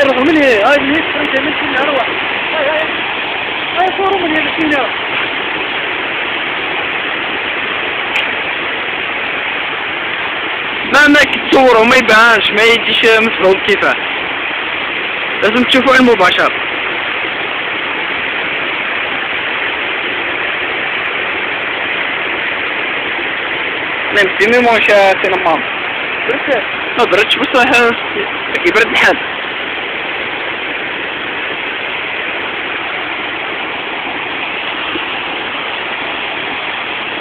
ارغب من هي هاي من هيك أنت من هنا أروح هاي هاي. هاي صوروا من هنا من ما انك تصوره ما يبانش ما يجيش مفروض كيفاه لازم تشوفوا المباشر نمسي مي موشا سينما. ما بردش بصح يبرد الحال؟